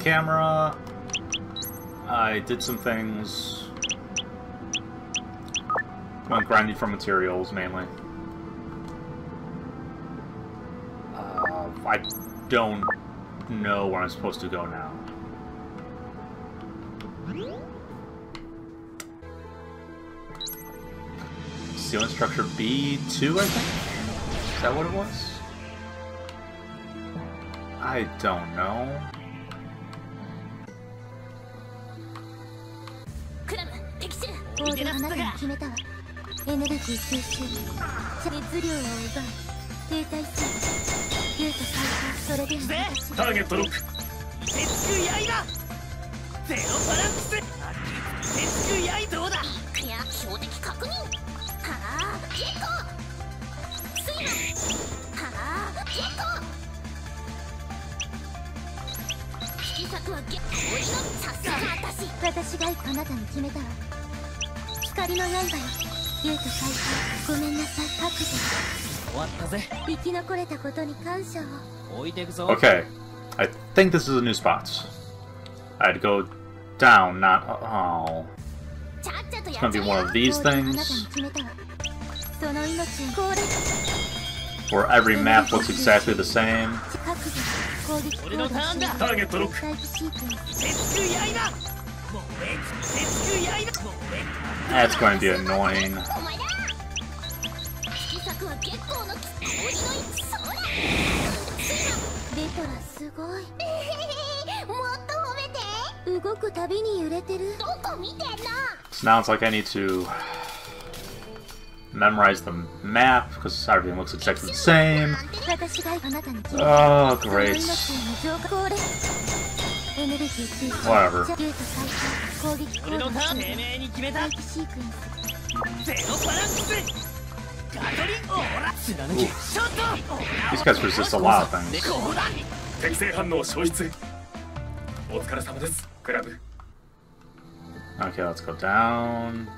camera. I did some things. Went grinding for materials, mainly. Uh, I don't know where I'm supposed to go now. Sealing Structure B2, I think? Is that what it was? I don't know. するオールあなたに決めたわエネルギー吸収熱量を奪う。停滞する。竜と再生それでは私ターゲットロック。凍てつく刃ゼロバランス凍てつく刃どうだ。クリア標的確認。はあゲット。スイマはあゲット。引き裂くはゲット。俺のさすが私私があなたに決めた。わ 光の刃よ竜と再生ごめんなさい覚悟終わったぜ生き残れたことに感謝を置いてくぞ Okay. I think this is a new spot. I had to go down, not... Oh. ちゃっちゃとや It's っ gonna ちゃ be え one よ of these オールあなたに things 決めたわその命をこれ where every map looks exactly the same. 覚 that's going to be annoying. Sounds like I need to memorize the map because everything looks exactly the same. Oh, great. Oh, Whatever. Ooh. These guys resist a lot of things. Okay, let's go down.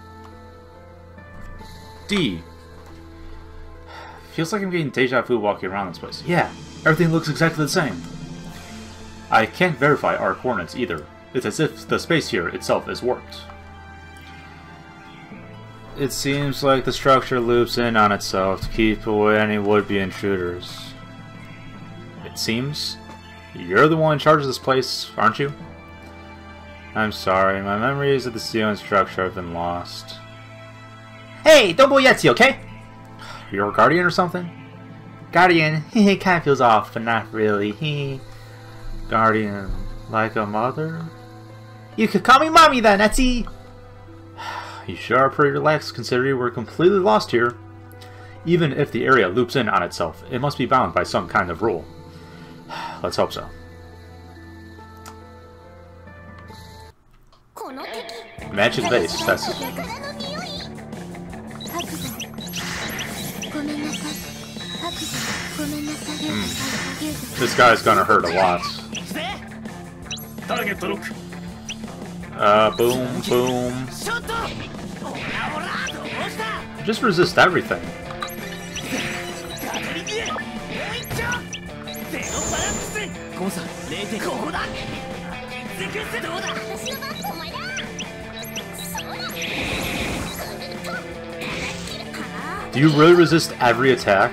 D. Feels like I'm getting deja vu walking around this place. Yeah, everything looks exactly the same. I can't verify our coordinates either. It's as if the space here itself is warped. It seems like the structure loops in on itself to keep away any would-be intruders. It seems? You're the one in charge of this place, aren't you? I'm sorry, my memories of the Sealing Structure have been lost. Hey, don't go Yeti, okay? You're a guardian or something? Guardian, he kind of feels off, but not really. He, Guardian, like a mother? You could call me mommy then, Etsy! you sure are pretty relaxed considering we're completely lost here. Even if the area loops in on itself, it must be bound by some kind of rule. Let's hope so. Magic base, that's... Mm. This guy's gonna hurt a lot. Uh, boom, boom. Just resist everything. Do you really resist every attack?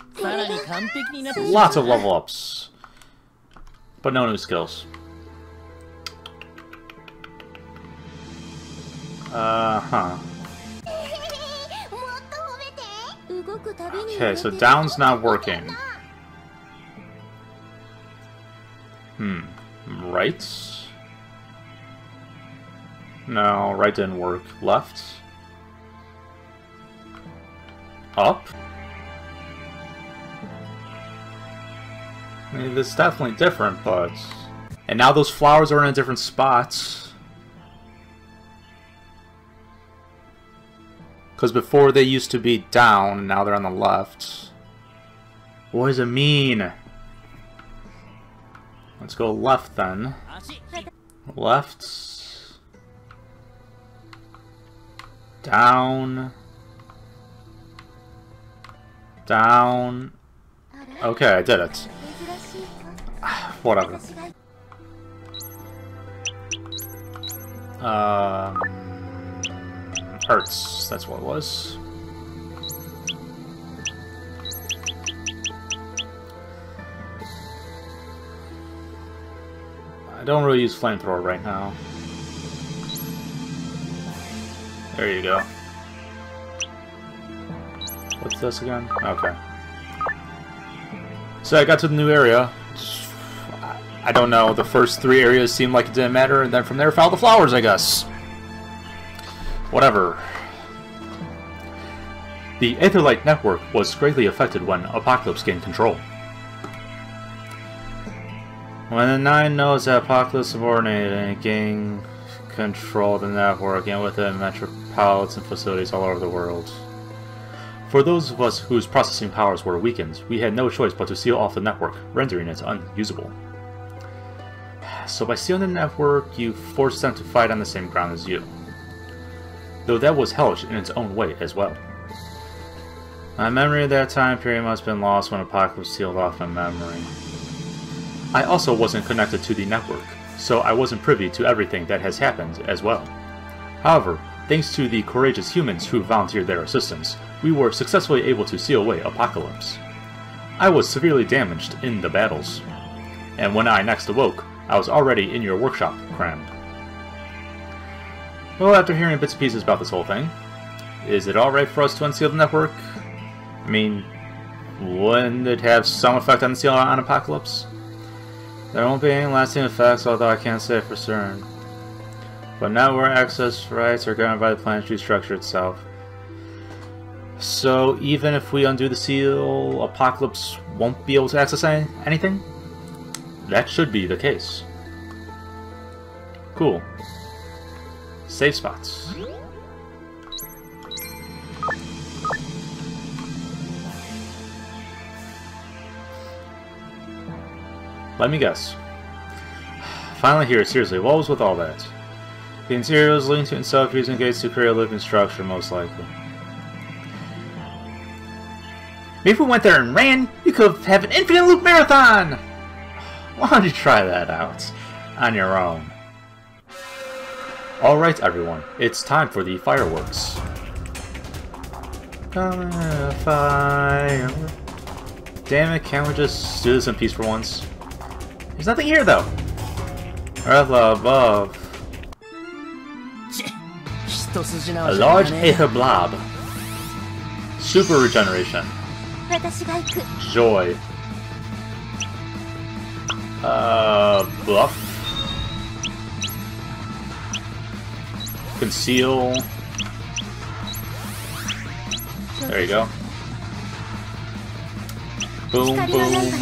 Lots of level ups. But no new skills. Uh-huh. Okay, so down's not working. Hmm. Right? No, right didn't work. Left? Up? I mean, it's definitely different, but... And now those flowers are in different spots. Because before they used to be down, and now they're on the left. What does it mean? Let's go left then. Left. Down. Down. Okay, I did it. Whatever. Um, Hertz, that's what it was. I don't really use flamethrower right now. There you go. What's this again? Okay. So I got to the new area. I don't know. The first three areas seemed like it didn't matter, and then from there, found the flowers, I guess. Whatever. The Aetherlight network was greatly affected when Apocalypse gained control. When the Nine knows that Apocalypse subordinated and gained control of the network and with it metropolitan facilities all over the world. For those of us whose processing powers were weakened, we had no choice but to seal off the network, rendering it unusable. So by sealing the network, you force them to fight on the same ground as you. Though that was hellish in its own way as well. My memory of that time period must have been lost when Apocalypse sealed off my memory. I also wasn't connected to the network, so I wasn't privy to everything that has happened as well. However, thanks to the courageous humans who volunteered their assistance, we were successfully able to seal away Apocalypse. I was severely damaged in the battles, and when I next awoke, I was already in your workshop, Cram. Well, after hearing bits and pieces about this whole thing, is it alright for us to unseal the network? I mean, wouldn't it have some effect on the seal on Apocalypse? There won't be any lasting effects, although I can't say for certain. But network access rights are governed by the planetary structure itself. So even if we undo the seal, Apocalypse won't be able to access any anything? That should be the case. Cool. Save spots. Let me guess. Finally here, seriously, what was with all that? The interior was linked to itself using gates to create a living structure, most likely. If we went there and ran, you could have an infinite loop marathon! Why don't you try that out on your own? Alright, everyone, it's time for the fireworks. Fire. Damn it, can't we just do this in peace for once? There's nothing here, though. Earth above. A large ether blob. Super regeneration. Joy. Uh, bluff. Conceal. There you go. Boom, boom.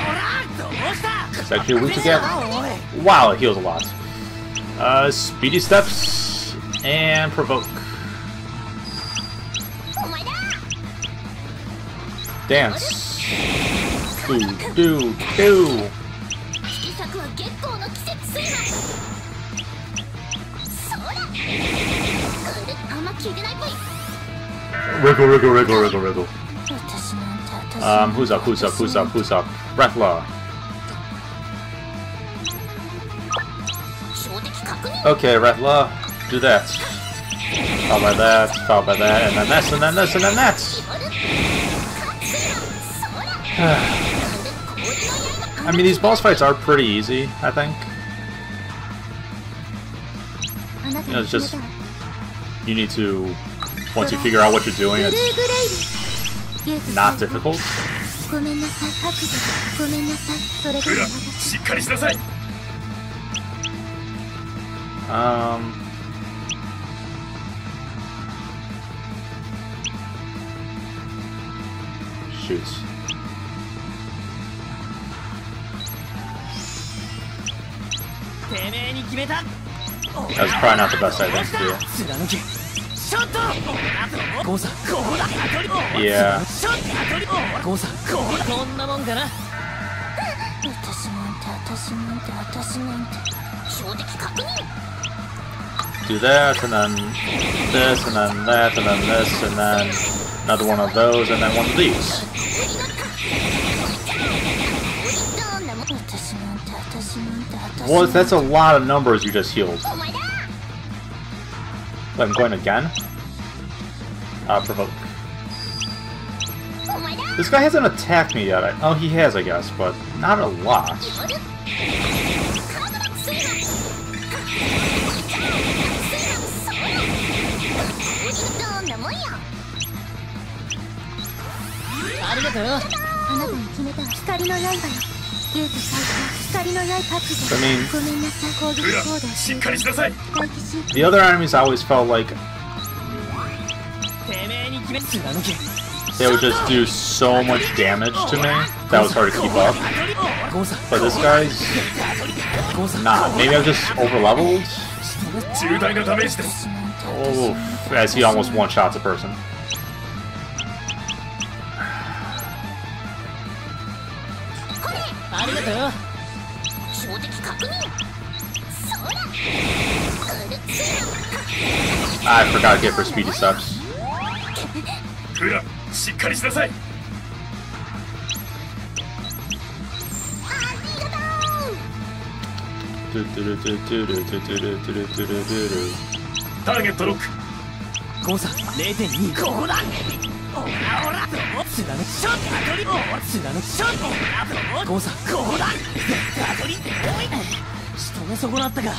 Back to your weak again. Wow, it heals a lot. Uh, speedy steps and provoke. Dance. Do, do, do. Wriggle, wriggle, wriggle, wriggle, wriggle. Um, who's up, who's up, who's up, who's up? Rathla. Okay, Breathlaw, do that. Followed by that, followed by that, and then this, and then this, and then that! そら I mean, these boss fights are pretty easy, I think. あなた You know, に it's 決め just たわ you need to once you figure out what you're doing, ブルー it's グレイルゲート not 最高 difficult. ごめんなさい白状ごめんなさいそれでクラも私しっかりしなさい Um, shoots. That was probably not the best idea. To do. Yeah do that, and then this, and then that, and then this, and then another one of those, and then one of these. Well, that's a lot of numbers you just healed. Wait, I'm going again? Uh, provoke. This guy hasn't attacked me yet. oh, he has, I guess, but not a lot. どんなもんやありがとう。よあなたに決めた。光の刃よゲート最高光の刃白状 I mean- ごめんなさい攻撃行動しっかりしなさい The other enemies always felt like てめえに決め貫け they would just do so much damage to me that was hard to keep up. But this guy's not. Maybe I'm just overleveled? Oh, as he almost one-shots a person. I forgot to get for speedy steps. one shots a person. ありがとうよ標的確認そらうるせえ I forgot to get for speedy steps. クラしっかりしなさいターゲットロックゴーサ0.2ここだオラオラ貫くショット当たり貫くショットゴーサここだ当たりおい仕留め損なったか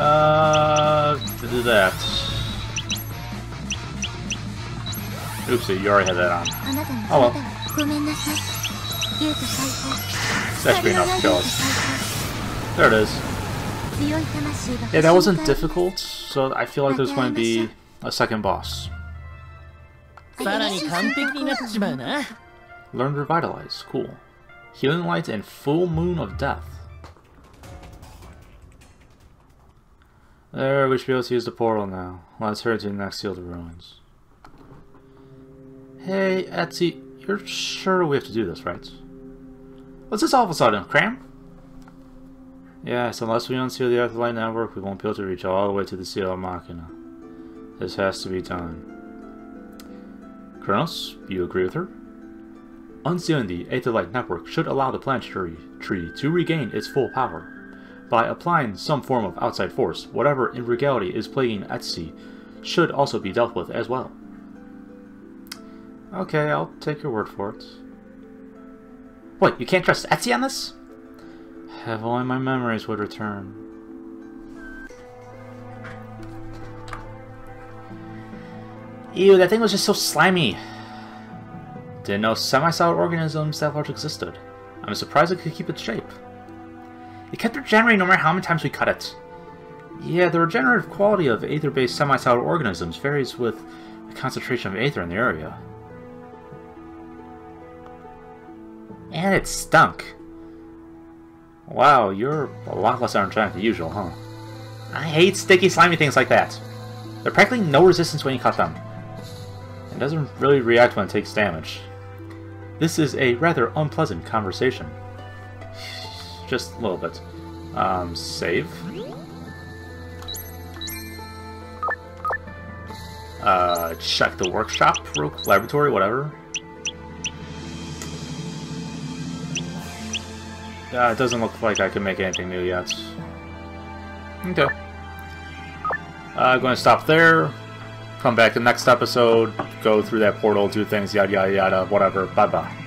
Uh, to do that. Oopsie, you already had that on. Oh well. That should be enough to kill us. There it is. Yeah, that wasn't difficult, so I feel like there's going to be a second boss. Learn Revitalize, cool. Healing Light and Full Moon of Death. There, we should be able to use the portal now. Let's hurry to the next Seal of Ruins. Hey, Etsy, you're sure we have to do this, right? What's this all of a sudden, Cram? Yes, unless we unseal the Aetherlight Network, we won't be able to reach all the way to the Seal of Machina. This has to be done. Kronos, you agree with her? Unsealing the Aetherlight network should allow the planetary tree to regain its full power. By applying some form of outside force, whatever in reality is plaguing Etsy should also be dealt with as well. Okay, I'll take your word for it. What, you can't trust Etsy on this? If only my memories would return. Ew, that thing was just so slimy. Didn't know semi-solid organisms that large existed. I'm surprised it could keep its shape. It kept regenerating no matter how many times we cut it. Yeah, the regenerative quality of aether-based semi-solid organisms varies with the concentration of aether in the area. And it stunk. Wow, you're a lot less energetic than usual, huh? I hate sticky, slimy things like that. They're practically no resistance when you cut them. It doesn't really react when it takes damage. This is a rather unpleasant conversation. Just a little bit. Um, save. Uh, check the workshop, laboratory, whatever. Uh, it doesn't look like I can make anything new yet. Okay. I'm going to stop there. Come back the next episode. Go through that portal, do things, yada yada yada, whatever. Bye bye.